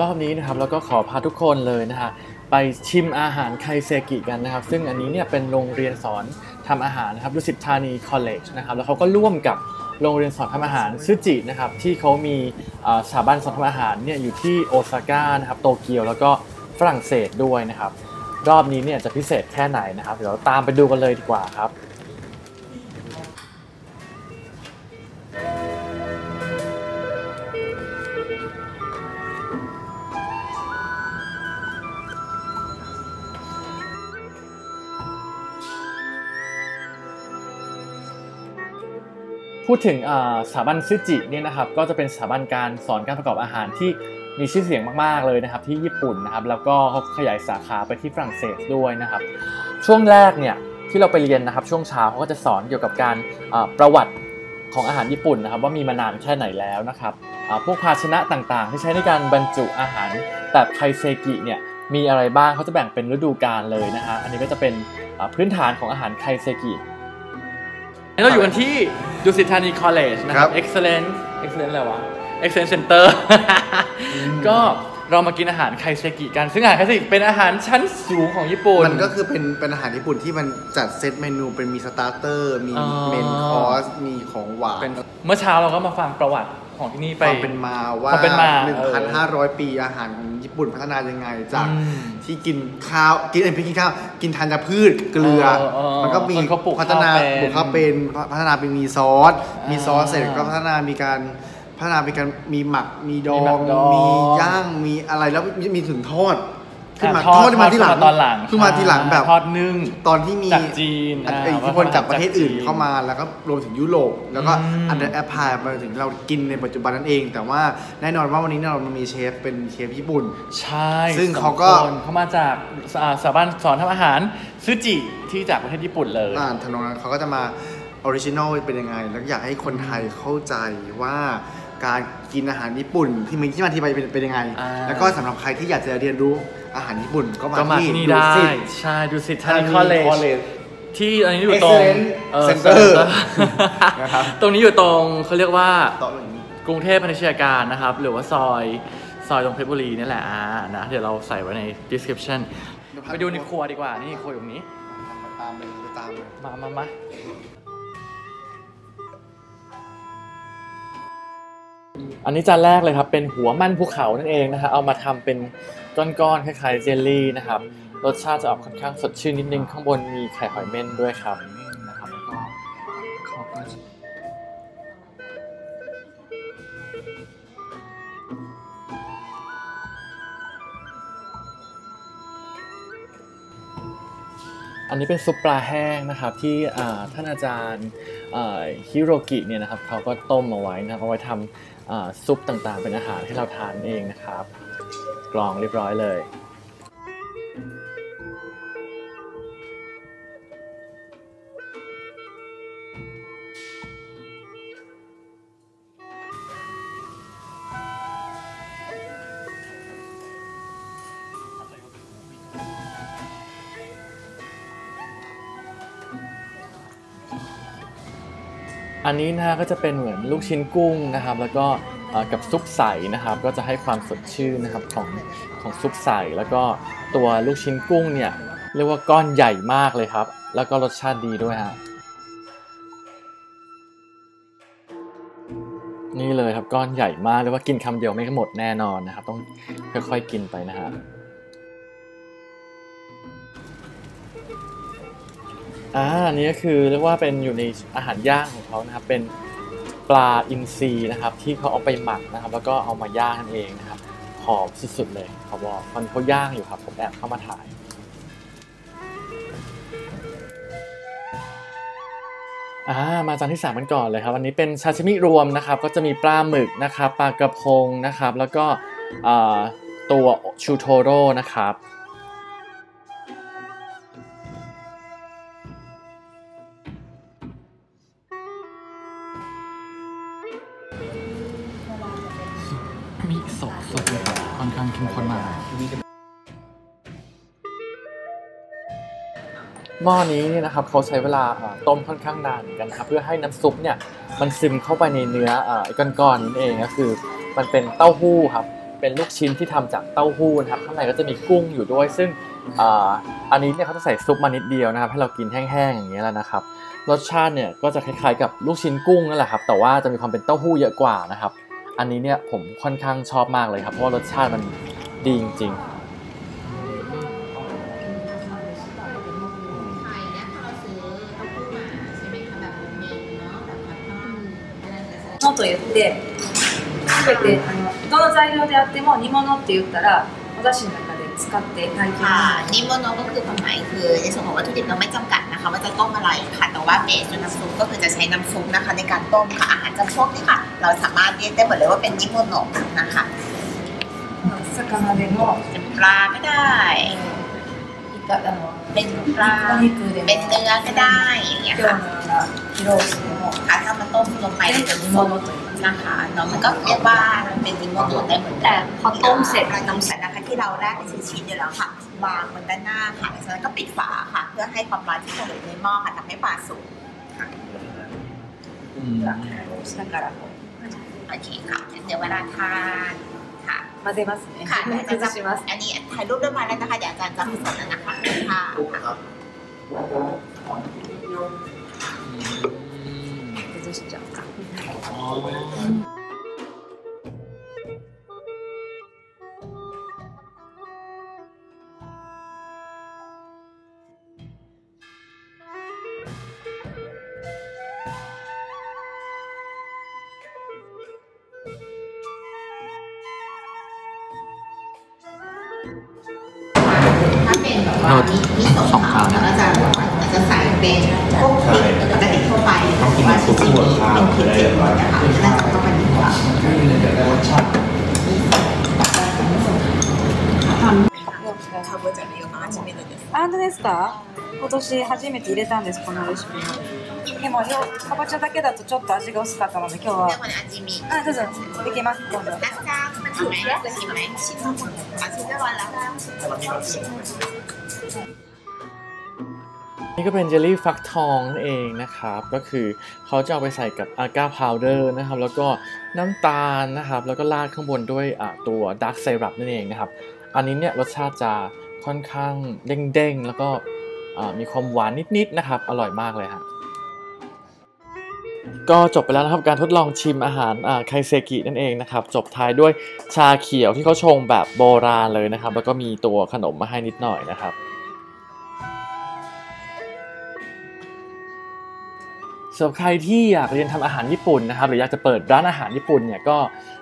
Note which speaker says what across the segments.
Speaker 1: รอบนี้นะครับแล้วก็ขอพาทุกคนเลยนะฮะไปชิมอาหารไคเซกิกันนะครับ ซึ่งอันนี้เนี่ยเป็นโรงเรียนสอนทำอาหารนะครับดุสิตธานี College นะครับแล้วเขาก็ร่วมกับโรงเรียนสอนทำอาหารซึจินะครับที่เขามีสถาบันสอนทำอาหารเนี่ยอยู่ที่โอซาก้านะครับโตเกียวแล้วก็ฝรั่งเศสด้วยนะครับ รอบนี้เนี่ยจะพิเศษแค่ไหนนะครับ เดี๋ยวตามไปดูกันเลยดีกว่าครับ พูดถึงสถาบันซึจิเนี่ยนะครับก็จะเป็นสถาบันการสอนการประกอบอาหารที่มีชื่อเสียงมากๆเลยนะครับที่ญี่ปุ่นนะครับแล้วก็เขาขยายสาขาไปที่ฝรั่งเศสด้วยนะครับช่วงแรกเนี่ยที่เราไปเรียนนะครับช่วงเช้าเขาก็จะสอนเกี่ยวกับการประวัติของอาหารญี่ปุ่นนะครับว่ามีมานานแค่ไหนแล้วนะครับพวกภาชนะต่างๆ ที่ใช้ในการบรรจุอาหารแบบไคเซกิเนี่ยมีอะไรบ้างเขาจะแบ่งเป็นฤดูกาลเลยนะฮะอันนี้ก็จะเป็นพื้นฐานของอาหารไคเซกิเราอยู่กันที่ ดุสิตธานี College นะค
Speaker 2: รั
Speaker 1: บ Excellent Excellent อะไรวะ Excellent Center ก็เรามากินอาหารไคเซกิกัน ซึ่งอาหารไคเซกิเป็นอาหารชั้นสูงของญี่ปุ่น
Speaker 2: มันก็คือเป็นเป็นอาหารญี่ปุ่นที่มันจัด set menu เป็นมี starter มี
Speaker 1: อ๋อ
Speaker 2: main course มีของหวาน
Speaker 1: เป็นเมื่อเช้าเราก็มาฟังประวัติ ของที่นี่
Speaker 2: ค
Speaker 1: ไป
Speaker 2: วามเป็นมาว่า
Speaker 1: ความเป็นมา
Speaker 2: 1,500 ปีอาหารของญี่ปุ่นพัฒนายังไง จาก
Speaker 1: อืม
Speaker 2: ที่กินข้าวกินเอ้ยไม่กินข้าวกินธัญพืชเกลือ
Speaker 1: เออเออ
Speaker 2: มันก็มี
Speaker 1: จนเขาปลูก
Speaker 2: พัฒนา
Speaker 1: ข้าวเป็น
Speaker 2: ปลูกข้าวเป็นพัฒนาเป็นมีซอสมีซอสเสร็จ
Speaker 1: อ่า
Speaker 2: ก็พัฒนามีการพัฒนาเป็นการมีหมักมีดอง
Speaker 1: มีหมักดอง
Speaker 2: มีย่างมีอะไรแล้วมีมีถึงทอด ขึ้นมา
Speaker 1: อะทอด
Speaker 2: ทอดมาที่หลัง
Speaker 1: ตอนหลัง
Speaker 2: ขึ้นมาทีหลังแบบ
Speaker 1: ทอดนึ่ง
Speaker 2: ตอนที่มี
Speaker 1: จากจีน
Speaker 2: อัน
Speaker 1: อ่า
Speaker 2: อิทธิพลจากประเทศอื่น
Speaker 1: จากจีน
Speaker 2: เข้ามาแล้วก็รวมถึงยุโรปแล้วก็
Speaker 1: อืม
Speaker 2: and apply มาถึงเรากินในปัจจุบันนั่นเอง แต่ว่าแน่นอนว่าวันนี้เรามีเชฟเป็นเชฟญี่ปุ่น
Speaker 1: ใช่
Speaker 2: ซึ่ง
Speaker 1: สอ
Speaker 2: เขาก็
Speaker 1: คนเขามาจากอ่าสถาบันสอนทำอาหารซึจิที่จากประเทศญี่ปุ่นเลย
Speaker 2: อ่าทางนั้นเขาก็จะมา original เป็นยังไง แล้วอยากให้คนไทยเข้าใจว่า การกินอาหารญี่ปุ่นที่มีที่มาที่ไปเป็นเป็นยังไง
Speaker 1: อ่า
Speaker 2: แล้วก็สำหรับใครที่อยากจะเรียนรู้อาหารญี่ปุ่นก็มา
Speaker 1: ก็มา
Speaker 2: ที่
Speaker 1: ที่นี่
Speaker 2: ดู
Speaker 1: ได้
Speaker 2: สิ
Speaker 1: ใช่ดุสิตธานี College
Speaker 2: College
Speaker 1: ที่อันนี้อยู่ตรง
Speaker 2: Excellent
Speaker 1: เอ่อ
Speaker 2: Center
Speaker 1: Center
Speaker 2: นะครับ
Speaker 1: ตรงนี้อยู่ตรงเขาเรียกว่า
Speaker 2: ต่ออย่างนี้
Speaker 1: กรุงเทพพนิชยาการนะครับ หรือว่าซอยซอยตรงเพชรบุรีนี่แหละอ่านะเดี๋ยวเราใส่ไว้ใน description ไปดูในครัวดีกว่า นี่ครัวอยู่ตรงนี้
Speaker 2: ตามเลยไปตามเลย
Speaker 1: มามามา อันนี้จานแรกเลยครับเป็นหัวมันภูเขานั่นเองนะครับเอามาทำเป็นก้อนๆคล้ายๆเจลลี่นะครับรสชาติจะออกค่อนข้างสดชื่นนิดนึงข้างบนมีไข่หอยเม่นด้วยครับนะครับแล้วก็ อันนี้เป็นซุปปลาแห้งนะครับที่ท่านอาจารย์ฮิโรกิเนี่ยนะครับเขาก็ต้มเอาไว้นะเอาไว้ทำซุปต่างๆ เป็นอาหารให้เราทานเองนะครับ กรองเรียบร้อยเลย อันนี้นะก็จะเป็นเหมือนลูกชิ้นกุ้งนะครับ แล้วก็กับซุปใสนะครับ ก็จะให้ความสดชื่นนะครับของของซุปใสแล้วก็ตัวลูกชิ้นกุ้งเนี่ยเรียกว่าก้อนใหญ่มากเลยครับ แล้วก็รสชาติดีด้วยฮะนี่เลยครับก้อนใหญ่มากเรียกว่ากินคำเดียวไม่หมดแน่นอนนะครับ ต้องค่อยๆกินไปนะฮะ อ่าอันนี้ก็คือเรียกว่าเป็นอยู่ในอาหารย่างของเขานะครับ เป็นปลาอินทรีนะครับ ที่เขาเอาไปหมักนะครับ แล้วก็เอามาย่างนั่นเองนะครับหอมสุดๆเลยเขาบอกตอนเขาย่างอยู่ครับ ผมแอบเข้ามาถ่ายอ่ามาจานที่สามกันก่อนเลยครับอันนี้เป็นซาชิมิรวมนะครับ ก็จะมีปลาหมึกนะครับปลากระพงนะครับ แล้วก็ตัวชูโทโร่นะครับ หม้อนี้เนี่ยนะครับเขาใช้เวลาต้มค่อนข้างนานเหมือนกันนะครับเพื่อให้น้ำซุปเนี่ยมันซึมเข้าไปในเนื้อไอ้ก้อนๆนั่นเองก็คือ มันเป็นเต้าหู้ครับเป็นลูกชิ้นที่ทำจากเต้าหู้นะครับข้างในก็จะมีกุ้งอยู่ด้วย ซึ่งอันนี้เนี่ยเขาจะใส่ซุปมานิดเดียวนะครับ ให้เรากินแห้งๆอย่างเงี้ยแล้วนะครับ รสชาติเนี่ยก็จะคล้ายๆกับลูกชิ้นกุ้งนั่นแหละครับ แต่ว่าจะมีความเป็นเต้าหู้เยอะกว่านะครับ อันนี้เนี่ยผมค่อนข้างชอบมากเลยครับเพราะว่ารสชาติมันดีจริง
Speaker 3: ไと
Speaker 4: 言って全てあのどの材料であっても煮物って言ったらお出汁の中で使って炊いて
Speaker 3: ค่ะ
Speaker 4: ま
Speaker 3: นิโมโนก็คือความหมายคือในส่วนของวัตถุดิบเราไม่จำกัดนะคะว่าจะต้มอะไรค่ะ แต่ว่าเบสด้วยน้ำซุปก็คือจะใช้น้ำซุปนะคะในการต้มค่ะอาหารจำพวกนี้ค่ะ เราสามารถเรียกได้หมดเลยว่าเป็นนิโมโนนะคะ
Speaker 4: す魚でも
Speaker 3: เป็นปลาก็ได้
Speaker 4: イ カあの
Speaker 3: เป็นปลา
Speaker 4: お肉でも
Speaker 3: เป็นเนื้อก็ได้อย่างเงี้ย
Speaker 4: 今日
Speaker 3: ค่ะ
Speaker 4: のようなピロースでも
Speaker 3: ค่ะถ้ามันต้มลงไปใน
Speaker 4: 全部煮
Speaker 3: น้ำซุป
Speaker 4: 物と言います
Speaker 3: นะคะเนาะมันก็เรียกว่ามันเป็นนิโมโนได้เหมือนกัน
Speaker 4: แต่พอต้มเสร็จ
Speaker 3: เรานำสันนะคะที่เราแรกเป็นชิ้นๆอยู่แล้วค่ะ วางบนด้านหน้าค่ะหลังจากนั้นก็ปิดฝาค่ะ เพื่อให้ความร้อนที่คงเหลือในหม้อค่ะทำให้ปลาสุก
Speaker 1: ๆอืม
Speaker 4: 下からこ
Speaker 3: โอเคค่ะงั้นเดี๋ยวเวลาทานค่ะ
Speaker 4: う 混ぜますね
Speaker 3: ค่ะเดี๋ยวอาจารย์
Speaker 4: 崩
Speaker 3: จะ
Speaker 4: します
Speaker 3: อันนี้ถ่ายรูปเรียบร้อยแล้วนะคะเดี๋ยวอาจารย์จะผสมแล้วนะคะค่ะ
Speaker 4: 崩しちゃうか
Speaker 3: เป็นแบบว่ามิมิโซะค่ะแล้วก็จะอาจจะใส่เป็นพวกพริกปกติทั่วไปค่ะแต่ว่าชิชิมิเป็นพริกเผ็ดนะคะน่าจะเข้ากันดีกว่า かぼちゃのような初めてです。
Speaker 4: あ本当ですか今年初めて入れたんですこのレシピにでもよかぼちゃだけだとちょっと味が薄かったので今日は
Speaker 3: でもね、味見。
Speaker 4: あどうぞできますどうぞ
Speaker 3: นะจ๊ะมันชิมไหมชิมไหมชิมแล้วหมดอะชิมได้วันแล้ว
Speaker 1: นี่ก็เป็นเจลลี่ฟักทองนั่นเองนะครับ ก็คือเขาจะเอาไปใส่กับ agar powder นะครับ แล้วก็น้ำตาลนะครับ แล้วก็ราดข้างบนด้วยตัว dark syrup นั่นเองนะครับ อันนี้เนี่ยรสชาติจะค่อนข้างเด้งๆ แล้วก็มีความหวานนิดๆนะครับ อร่อยมากเลยฮะ ก็จบไปแล้วนะครับการทดลองชิมอาหารไคเซกินั่นเองนะครับ จบท้ายด้วยชาเขียวที่เขาชงแบบโบราณเลยนะครับ แล้วก็มีตัวขนมมาให้นิดหน่อยนะครับ สำหรับใครที่อยากเรียนทำอาหารญี่ปุ่นนะครับ หรืออยากจะเปิดร้านอาหารญี่ปุ่นเนี่ยก็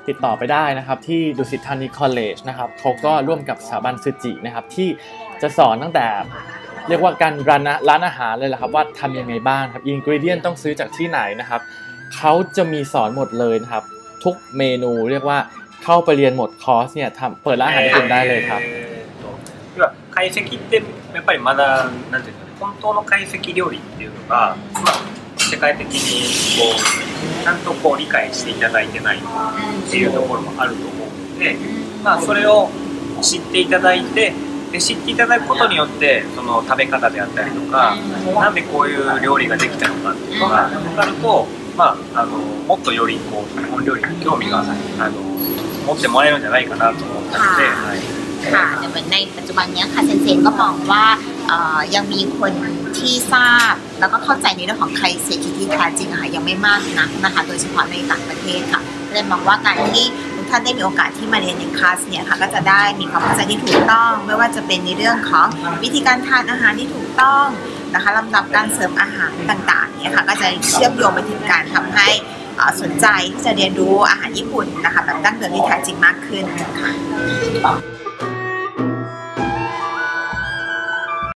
Speaker 1: ติดต่อไปได้นะครับที่ดุสิตธานี College นะครับเขาก็ร่วมกับสถาบันซึจินะครับที่จะสอนตั้งแต่ เรียกว่าการร้านร้านอาหารเลยแหละครับ ว่าทำยังไงบ้างครับอินกริเดียนต้องซื้อจากที่ไหนนะครับเขาจะมีสอนหมดเลยนะครับ ทุกเมนูเรียกว่าเข้าไปเรียนหมดคอร์สเนี่ยทำเปิดร้านอาหารญี่ปุ่นได้เลยครับ
Speaker 5: えーと要は懐石ってやっぱりまだなんていうんですかね本当の懐石料理っていうのが、まあ、世界的にこうちゃんとこう理解していただいてないっていうところもあると思うので、まあ、それを知っていただいて で知っていただくことによってその食べ方であったりとかなんでこういう料理ができたのかっていうのが分かると、まあ、あのもっとよりこう日本料理に興味があの持ってもらえるんじゃないかなと思ったので。はい
Speaker 3: ค่ะแต่เหมือนในปัจจุบันเนี้ยค่ะเซนเซนก็มองว่าเอ่อยังมีคนที่ทราบ แล้วก็เข้าใจในเรื่องของใครเศรษฐกิจที่แท้จริงอะค่ะยังไม่มากนักนะคะ โดยเฉพาะในต่างประเทศค่ะเลยมองว่าการที่ ท่านได้มีโอกาสที่มาเรียนในคลาสเนี่ยค่ะก็จะได้มีความเข้าใจที่ถูกต้อง ไม่ว่าจะเป็นในเรื่องของวิธีการทานอาหารที่ถูกต้องนะคะลำดับการเสริมอาหารต่างๆเนี่ยค่ะก็จะเชื่อมโยงไปถึงการทำให้สนใจที่จะเรียนรู้อาหารญี่ปุ่นนะคะแบบดั้งเดิมที่แท้จริงมากขึ้นค่ะ